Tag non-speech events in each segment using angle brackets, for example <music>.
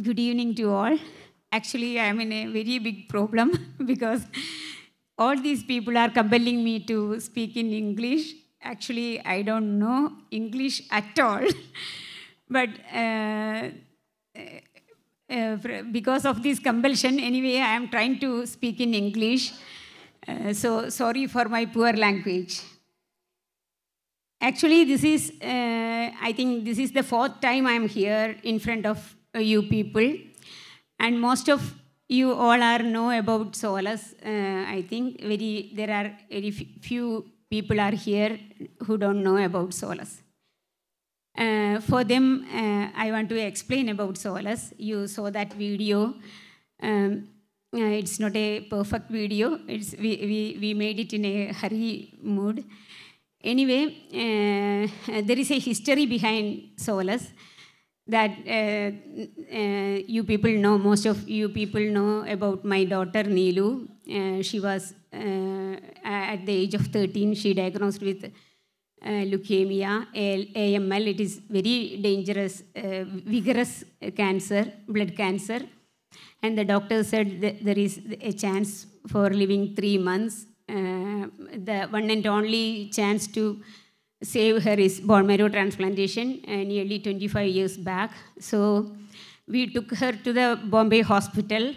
Good evening to all. Actually, I'm in a very big problem <laughs> because all these people are compelling me to speak in English. Actually, I don't know English at all. <laughs> but uh, uh, because of this compulsion, anyway, I am trying to speak in English. Uh, so, sorry for my poor language. Actually, this is, uh, I think this is the fourth time I'm here in front of uh, you people. And most of you all are know about Solace. Uh, I think very there are very few people are here who don't know about Solace. Uh, for them, uh, I want to explain about Solace. You saw that video. Um, uh, it's not a perfect video. It's, we, we, we made it in a hurry mood. Anyway, uh, there is a history behind Solace that uh, uh, you people know, most of you people know about my daughter Neelu. Uh, she was at the age of 13, she diagnosed with uh, leukemia, AML. It is very dangerous, uh, vigorous cancer, blood cancer. And the doctor said there is a chance for living three months. Uh, the one and only chance to save her is bone marrow transplantation uh, nearly 25 years back. So we took her to the Bombay hospital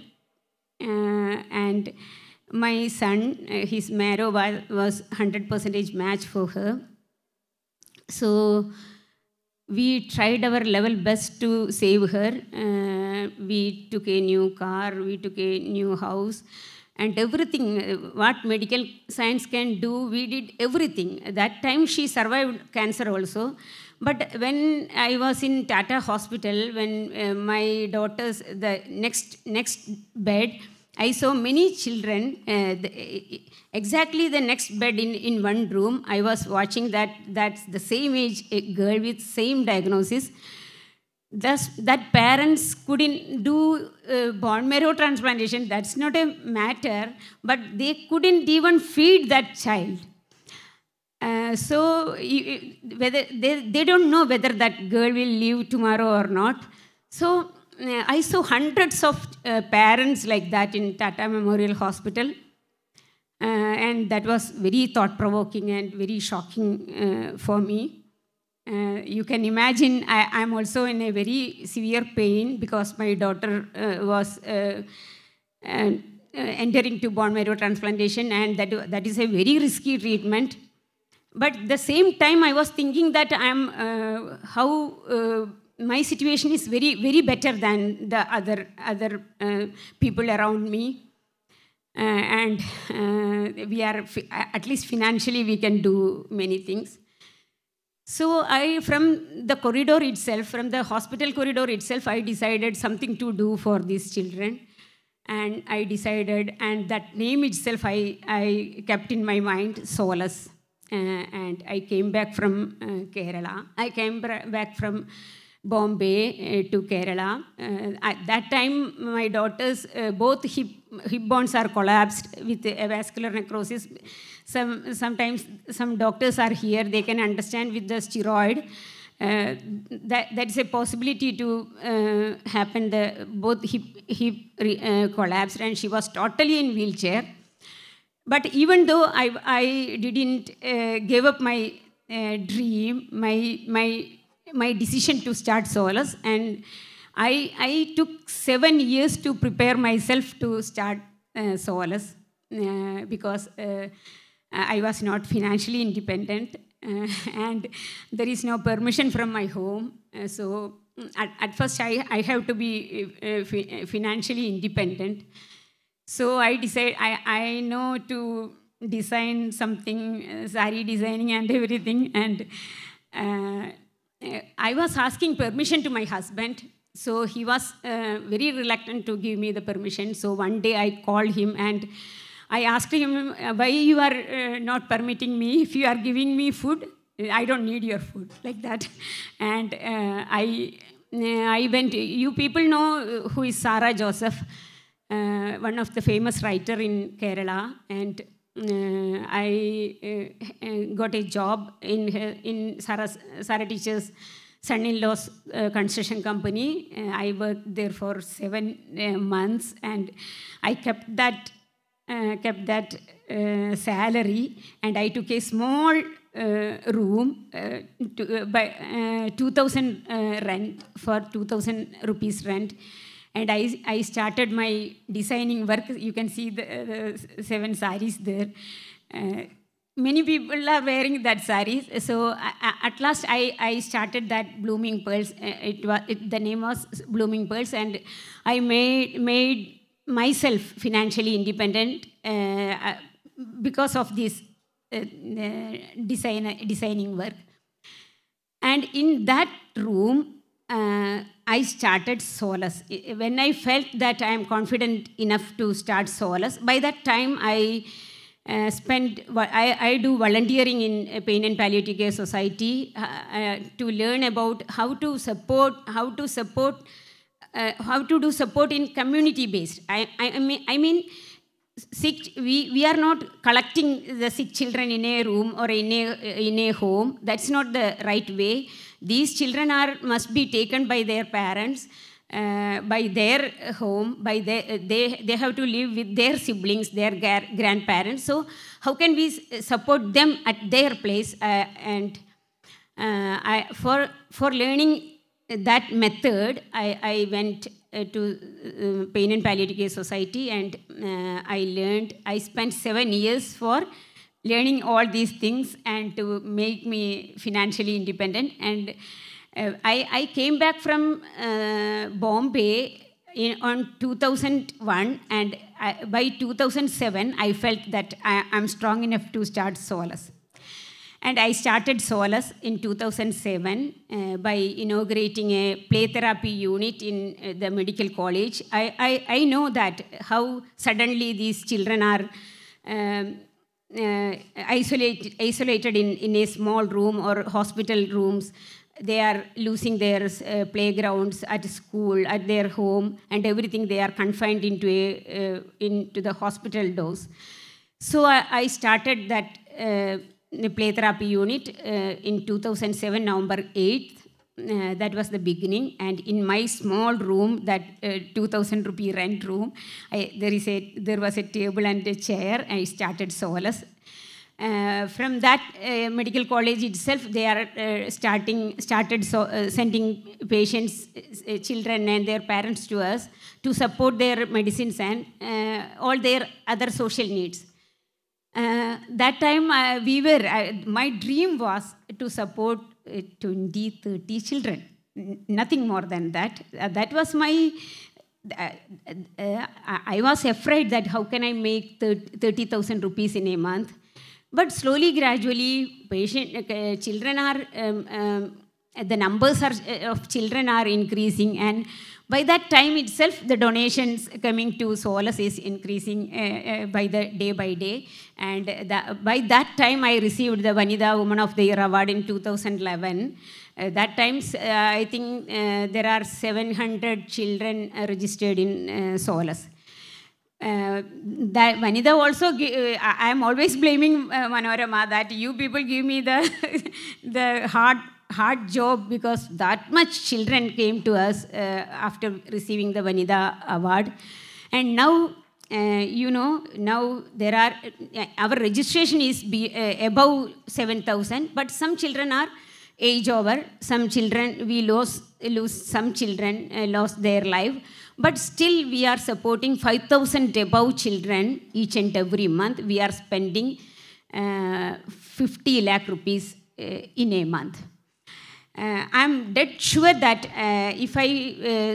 uh, and my son, uh, his marrow was, was 100% match for her. So we tried our level best to save her. Uh, we took a new car, we took a new house, and everything uh, what medical science can do, we did everything. That time she survived cancer also. But when I was in Tata Hospital, when uh, my daughter's the next next bed, I saw many children, uh, the, exactly the next bed in, in one room. I was watching that, that's the same age girl with same diagnosis. That parents couldn't do uh, bone marrow transplantation, that's not a matter, but they couldn't even feed that child. Uh, so, you- whether they, they don't know whether that girl will live tomorrow or not. So, uh, I saw hundreds of uh, parents like that in Tata Memorial Hospital. Uh, and that was very thought provoking and very shocking uh, for me. Uh, you can imagine I, I'm also in a very severe pain because my daughter uh, was uh, uh, uh, entering to bone marrow transplantation, and that, that is a very risky treatment. But the same time, I was thinking that I'm how my situation is very very better than the other other people around me. And we are at least financially we can do many things so i from the corridor itself from the hospital corridor itself i decided something to do for these children. And i decided and that name itself i, I kept in my mind solace uh, and i came back from uh, kerala. I came back from Bombay uh, to Kerala. Uh, at that time, my daughters, uh, both hip, hip bones are collapsed with avascular necrosis. Some, sometimes some doctors are here, they can understand with the steroid. Uh, that, that's a possibility to uh, happen. The, both hip, hip uh, collapsed and she was totally in wheelchair. But even though I, I didn't give up my dream, my, my, my decision to start Solace, and I, I took seven years to prepare myself to start uh, Solace uh, because uh, I was not financially independent uh, <laughs> and there is no permission from my home. Uh, so mm, at, at first, I, I have to be uh, fi- financially independent. So I decided I, I know to design something, uh, sari designing and everything. And uh, uh, I was asking permission to my husband. So he was uh, very reluctant to give me the permission. So one day I called him and I asked him, uh, why you are uh, not permitting me? If you are giving me food, I don't need your food, <laughs> like that. And uh, I, uh, I went, you people know who is Sarah Joseph uh, one of the famous writer in Kerala, and uh, I uh, uh, got a job in in Sarah, Sarah teacher's son-in-law's uh, construction company. Uh, I worked there for seven uh, months, and I kept that uh, kept that uh, salary, and I took a small uh, room uh, to, uh, by uh, 2000 uh, rent for 2000 rupees rent and I, I started my designing work. You can see the, the seven saris there. Uh, many people are wearing that saris so at last I, I started that blooming pearls. Uh, it was it, the name was blooming pearls. And i made made myself financially independent uh, uh, because of this uh, design, designing work. And in that room, uh, I started Solace. When I felt that I am confident enough to start Solace, by that time I uh, spent, I, I do volunteering in Pain and Palliative Care Society uh, uh, to learn about how to support, how to support, uh, how to do support in community based. I, I, I mean, I mean sick we, we are not collecting the sick children in a room or in a, in a home that's not the right way these children are must be taken by their parents uh, by their home by their, they they have to live with their siblings their grandparents so how can we support them at their place uh, and uh, I, for for learning that method, I, I went uh, to uh, Pain and Palliative Care Society and I learned. I spent seven years for learning all these things and to make me financially independent. And uh, I, I came back from uh, Bombay in, on 2001 and I, by 2007 I felt that I, I'm strong enough to start Solace. And I started Solace in 2007 uh, by inaugurating a play therapy unit in uh, the medical college. I, I, I know that how suddenly these children are um, uh, isolated, isolated in, in a small room or hospital rooms. They are losing their uh, playgrounds at school, at their home, and everything. They are confined into, a, uh, into the hospital doors. So I, I started that uh, play therapy unit uh, in 2007, November 8th. Uh, that was the beginning, and in my small room, that uh, 2,000 rupee rent room, I, there is a there was a table and a chair. I started Solace. Uh, from that uh, medical college itself, they are uh, starting started so, uh, sending patients, children, and their parents to us to support their medicines and all their other social needs. That time we were, my dream was to support 20, 30 children, nothing more than that. Uh, that was my, uh, uh, I was afraid that how can I make thir- 30,000 rupees in a month. But slowly, gradually, patient, uh, children are, um, um, the numbers are, uh, of children are increasing and by that time itself, the donations coming to Solace is increasing uh, uh, by the day by day. And by that time, I received the Vanitha Woman of the Year award in 2011. Uh, that times, uh, I think uh, there are 700 children uh, registered in uh, Solace. Uh, that Vanitha also, uh, I am always blaming uh, Manorama that you people give me the <laughs> the hard hard job because that much children came to us uh, after receiving the Vanitha award, and now. Uh, you know now there are uh, our registration is be, uh, above 7000 but some children are age over. Some children we lose lose some children uh, lost their life. But still we are supporting 5000 above children each and every month. We are spending uh, 50 lakh rupees in a month uh, I'm dead sure that uh, if I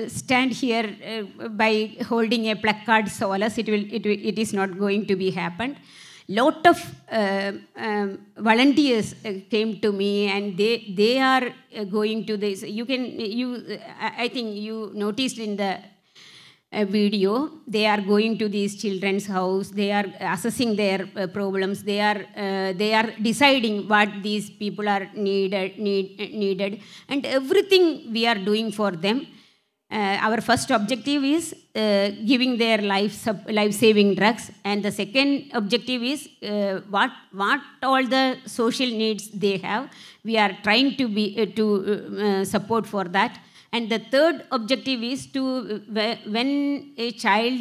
uh, stand here uh, by holding a placard Solace, it will, it it is not going to be happened. Lot of uh, um, volunteers uh, came to me, and they they are going to this. You can you I think you noticed in the a video. They are going to these children's house. They are assessing their uh, problems. They are uh, they are deciding what these people are needed need, needed, and everything we are doing for them. uh, our first objective is uh, giving their life life saving drugs and the second objective is uh, what what all the social needs they have we are trying to be uh, to support for that and the third objective is to uh, when a child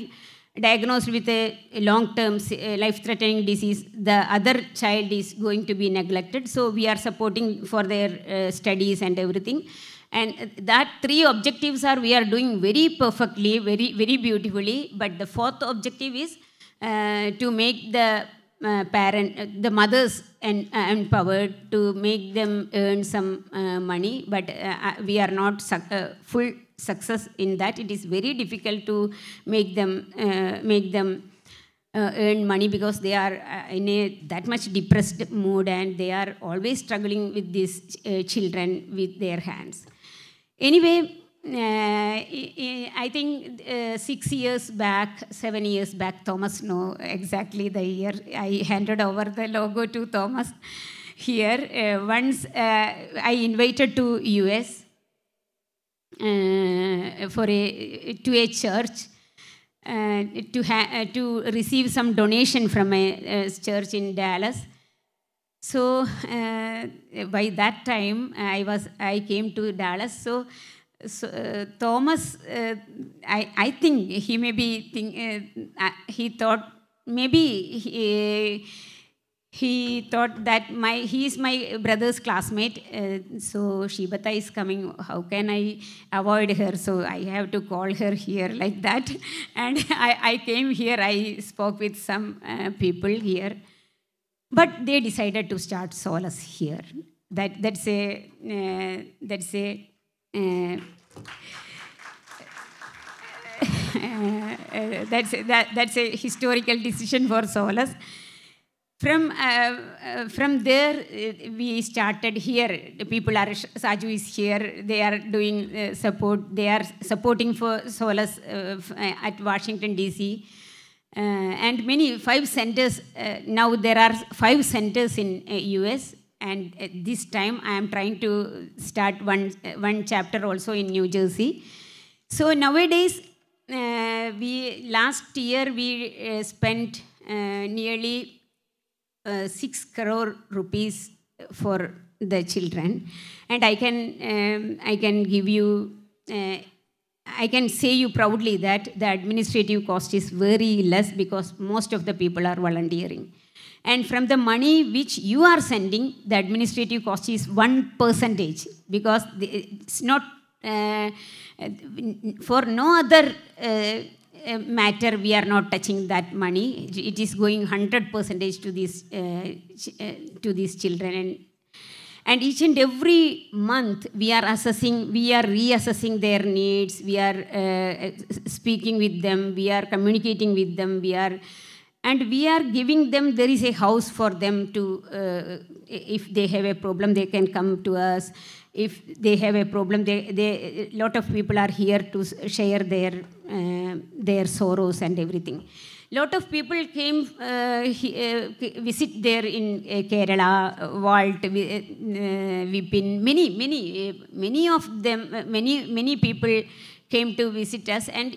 diagnosed with a long term life threatening disease the other child is going to be neglected so we are supporting for their studies and everything and that three objectives are we are doing very perfectly, very, very beautifully. But the fourth objective is uh, to make the uh, parent, uh, the mothers and, uh, empowered to make them earn some uh, money. But uh, uh, we are not su full success in that. It is very difficult to make them make them earn money because they are in a that much depressed mood and they are always struggling with these children with their hands. Anyway, I think uh, six years back, seven years back, Thomas know exactly the year I handed over the logo to Thomas here. Uh, once uh, I invited to US uh, for a to a church uh, to to receive some donation from a, a church in Dallas. So uh, by that time, I was I came to Dallas. So, so uh, Thomas, uh, I I think he may be think, uh, he thought maybe he, he thought that my he is my brother's classmate. Uh, so Shibata is coming. How can I avoid her? So I have to call her here like that. <laughs> And I, I came here. I spoke with some uh, people here. But they decided to start Solace here. That, that's a, uh, that's a, uh, uh, <laughs> that's, that, that's a historical decision for Solace. From, uh, uh, from there, uh, we started here. The people are, Saju is here. They are doing support. They are supporting for Solace at Washington, D.C. Uh, and many five centers uh, now there are five centers in us uh, and this time i am trying to start one one chapter also in new jersey so nowadays we last year we spent nearly 6 crore rupees for the children and i can um, i can give you uh, I can say you proudly that the administrative cost is very less because most of the people are volunteering. And from the money which you are sending, the administrative cost is one percentage because it's not uh, for no other uh, matter we are not touching that money. It is going hundred percentage to these uh, uh, to these children. And and each and every month, we are assessing, we are reassessing their needs, we are uh, speaking with them, we are communicating with them, we are, and we are giving them, there is a house for them to, uh, if they have a problem, they can come to us. If they have a problem, they, they, a lot of people are here to share their, uh, their sorrows and everything lot of people came uh, he, uh, visit there in uh, Kerala, Walt, uh, Vipin, many, many, many of them, many, many people came to visit us. And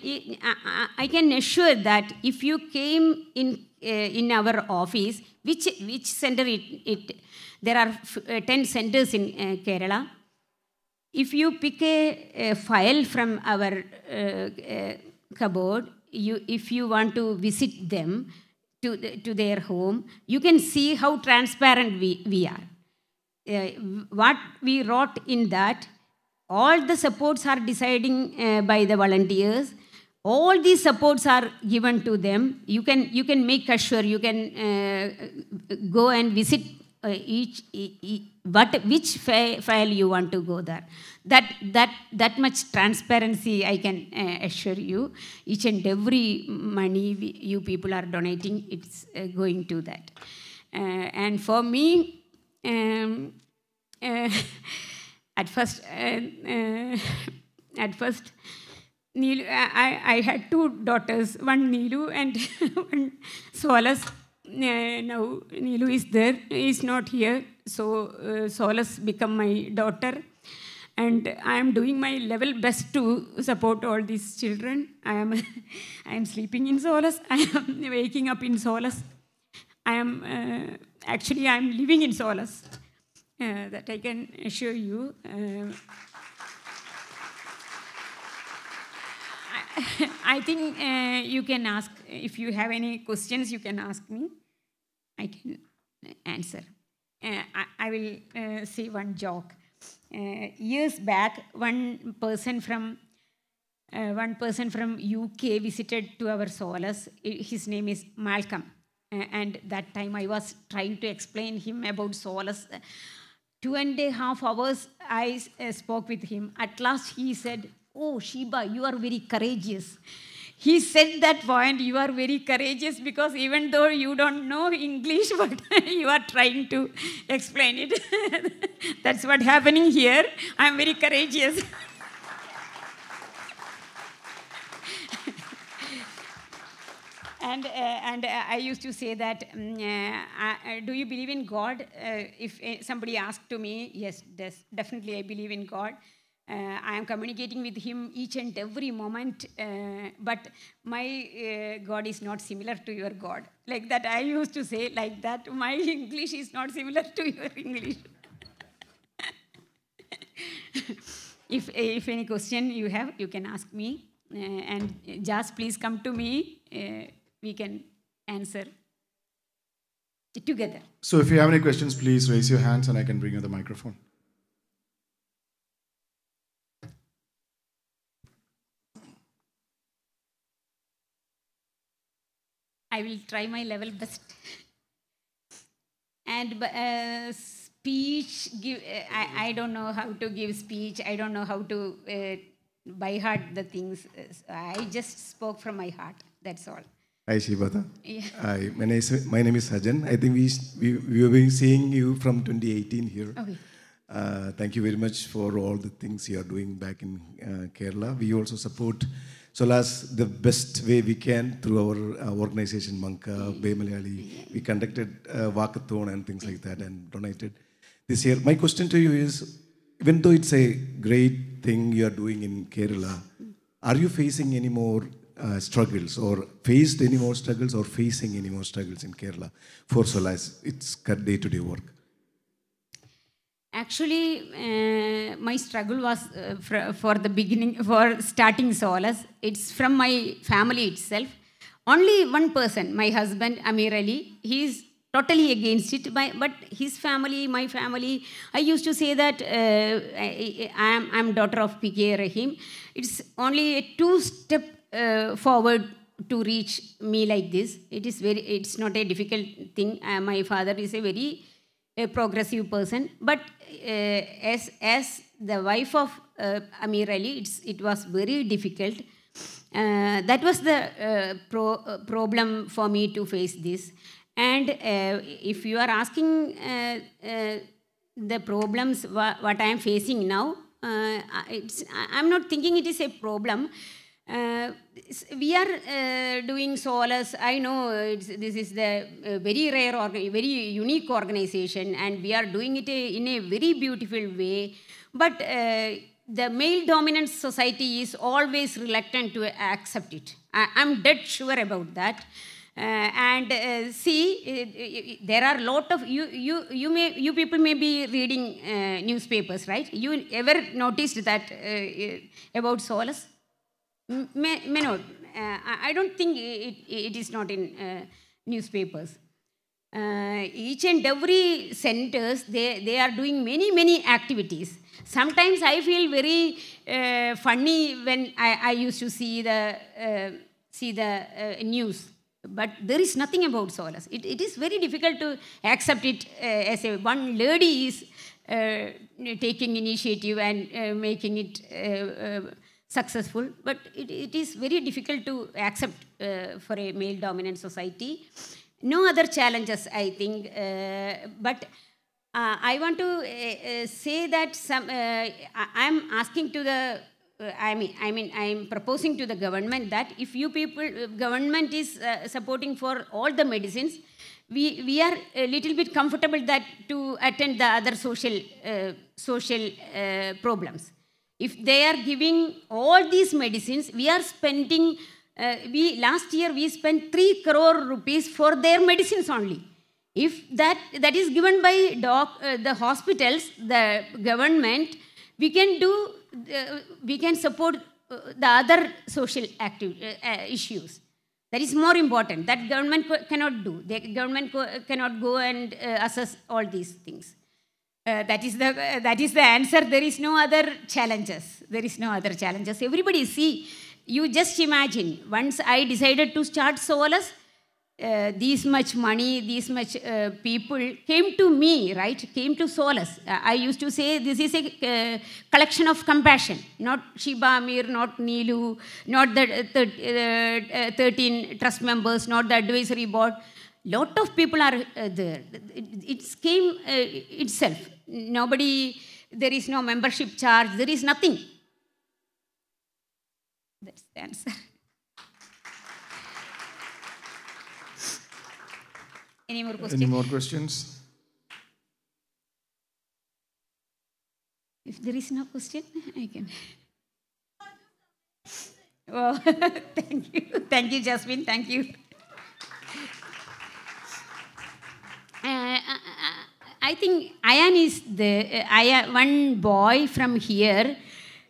I, can assure that if you came in, uh, in our office, which, which center it, it there are uh, 10 centers in uh, Kerala. If you pick a, a file from our cupboard, you, if you want to visit them to, the, to their home, you can see how transparent we, we are. What we wrote in that, all the supports are deciding uh, by the volunteers. All these supports are given to them. You can, you can make sure you can uh, go and visit uh, each, what, which file you want to go there. That, that, that much transparency I can uh, assure you. Each and every money we, you people are donating, it's uh, going to that. Uh, and for me, um, uh, <laughs> at first, uh, at first, Neelu, I, I had two daughters, one Neelu and <laughs> one Solace uh, now Neelu is there, is not here, so uh, Solace become my daughter. and I am doing my level best to support all these children. I am, <laughs> I am sleeping in solace. I am <laughs> waking up in solace. I am uh, actually I am living in solace. Uh, that I can assure you. Uh, <laughs> I, think uh, you can ask if you have any questions. You can ask me. I can answer. Uh, I, I will uh, say one joke. Uh, years back, one person from uh, one person from UK visited to our solace. His name is Malcolm, and that time I was trying to explain him about solace. Two and a half hours I uh, spoke with him. At last he said, "Oh Sheeba, you are very courageous." he said that point you are very courageous because even though you don't know english <laughs> but you are trying to explain it <laughs> that's what happening here i'm very courageous <laughs> and uh, and uh, i used to say that um, uh, do you believe in god uh, if uh, somebody asked to me yes definitely i believe in god I am communicating with him each and every moment, but my God is not similar to your God. Like that, I used to say like that, my <laughs> English is not similar to your English. <laughs> if, if any question you have, you can ask me. Uh, and just please come to me, uh, we can answer together. So if you have any questions, please raise your hands and I can bring you the microphone. I will try my level best. And uh, speech, give, uh, I, I don't know how to give speech. I don't know how to uh, by heart the things. I just spoke from my heart. That's all. Hi, Shibata. Yeah. Hi, my name is, my name is Sajan. I think we, we, we have been seeing you from 2018 here. Okay. Uh, thank you very much for all the things you are doing back in uh, Kerala. We also support Solace the best way we can through our uh, organization, MANCA, Bay Malayali. We conducted uh, walkathon and things like that and donated this year. My question to you is, even though it's a great thing you are doing in Kerala, are you facing any more uh, struggles or faced any more struggles or facing any more struggles in Kerala for Solace? It's day-to-day work. Actually, uh, my struggle was uh, for, for the beginning, for starting Solace. It's from my family itself. Only one person, my husband, Ameer Ali, he's totally against it. But, his family, my family, I used to say that uh, I, am I'm daughter of PK Rahim. It's only a two-step uh, forward to reach me like this. It is very, it's not a difficult thing. Uh, my father is a very a progressive person. But uh, as, as the wife of uh, Ameer Ali, it's, it was very difficult. Uh, that was the uh, pro, uh, problem for me to face this. And if you are asking the problems, wha what I am facing now, it's, I'm not thinking it is a problem. Uh, we are uh, doing solace. I know this is the uh, very rare, or very unique organization, and we are doing it in a very beautiful way. But the male dominant society is always reluctant to accept it. I, am dead sure about that. Uh, and uh, see, uh, there are a lot of you. You you may you people may be reading newspapers, right? You ever noticed that about solace? Uh, I don't think it, it is not in uh, newspapers. Uh, each and every centers, they, they are doing many, many activities. Sometimes I feel very uh, funny when I, I used to see the, uh, see the uh, news. But there is nothing about solace. It, it is very difficult to accept it as a one lady is taking initiative and making it successful, but it, it is very difficult to accept uh, for a male dominant society. No other challenges, I think, uh, but uh, I want to uh, uh, say that some, uh, I am asking to the I mean, I mean, I am proposing to the government that if you people, government is supporting for all the medicines, we, we are a little bit comfortable that to attend the other social, social problems. If they are giving all these medicines, we are spending, uh, we, last year we spent 3 crore rupees for their medicines only. If that, that is given by doc, uh, the hospitals, the government, we can do, uh, we can support uh, the other social active, uh, uh, issues. That is more important. That government cannot do. The government cannot go and assess all these things. Uh, that is the uh, that is the answer. There is no other challenges. There is no other challenges. Everybody see. You just imagine. Once I decided to start Solace, uh, this much money, this much uh, people came to me, right? Came to Solace. Uh, I used to say this is a uh, collection of compassion, not Sheeba Ameer, not Neelu, not the uh, 13 trust members, not the advisory board. Lot of people are uh, there. It, it came uh, itself. Nobody, there is no membership charge, there is nothing. That's the answer. <laughs> Any more questions? Any more questions? If there is no question, I can. <laughs> Oh, <laughs> thank you. Thank you, Jasmine. Thank you. Uh, I think Ayan is the uh, Ayan, one boy from here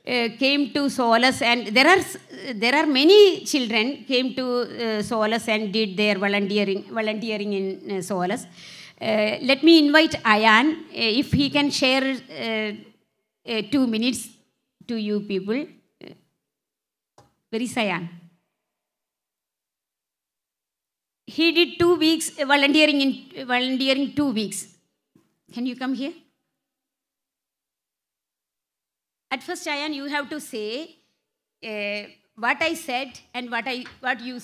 uh, came to Solace and there are there are many children came to uh, Solace and did their volunteering volunteering in uh, Solace. Uh, let me invite Ayan uh, if he can share uh, uh, two minutes to you people. Uh, Where is Ayan? He did two weeks uh, volunteering in volunteering two weeks. Can you come here? At first, Ayan, you have to say uh, what I said and what I what you uh,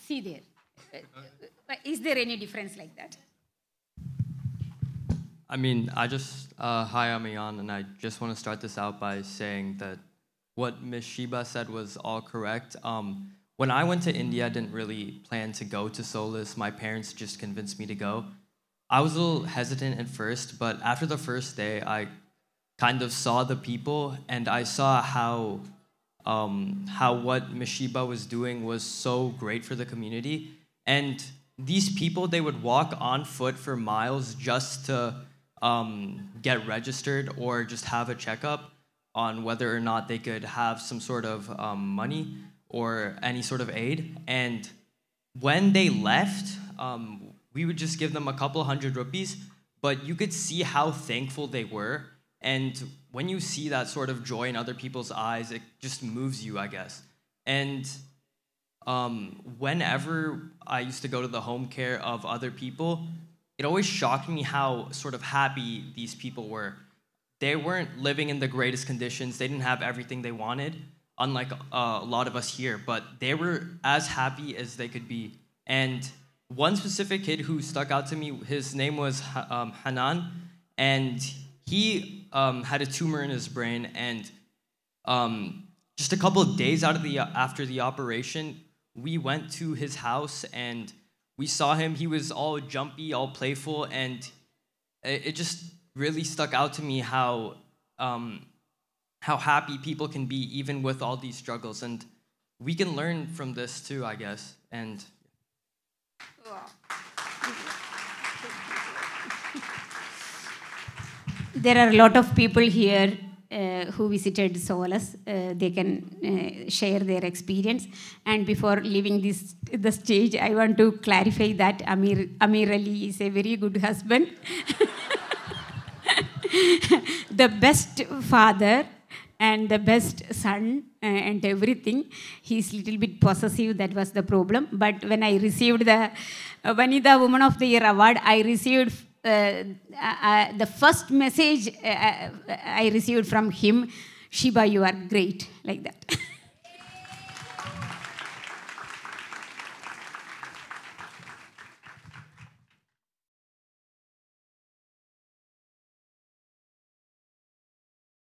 see there. Is there any difference like that? I mean, I just, uh, hi, I'm Ian, and I just want to start this out by saying that what Ms. Sheeba said was all correct. Um, when I went to India, I didn't really plan to go to Solace. My parents just convinced me to go. I was a little hesitant at first, but after the first day, I kind of saw the people and I saw how um, how what Mishiba was doing was so great for the community. And these people, they would walk on foot for miles just to um, get registered or just have a checkup on whether or not they could have some sort of um, money or any sort of aid. And when they left, um, we would just give them a couple hundred rupees, but you could see how thankful they were. And when you see that sort of joy in other people's eyes, it just moves you, I guess. And um, whenever I used to go to the home care of other people, it always shocked me how sort of happy these people were. They weren't living in the greatest conditions, they didn't have everything they wanted, unlike uh, a lot of us here, but they were as happy as they could be. And one specific kid who stuck out to me, his name was um, Hanan, and he um, had a tumor in his brain, and um, just a couple of days out of the after the operation, we went to his house and we saw him. He was all jumpy, all playful, and it, it just really stuck out to me how um, how happy people can be even with all these struggles, and we can learn from this too, I guess. And <laughs> There are a lot of people here uh, who visited Solace. Uh, they can uh, share their experience. And before leaving this the stage, I want to clarify that Ameer Ameer Ali is a very good husband, <laughs> the best father, and the best son uh, and everything. He's little bit possessive. That was the problem. But when I received the uh, Vanitha Woman of the Year award, I received uh, uh, uh, the first message uh, I received from him, Sheeba, you are great, like that. <laughs>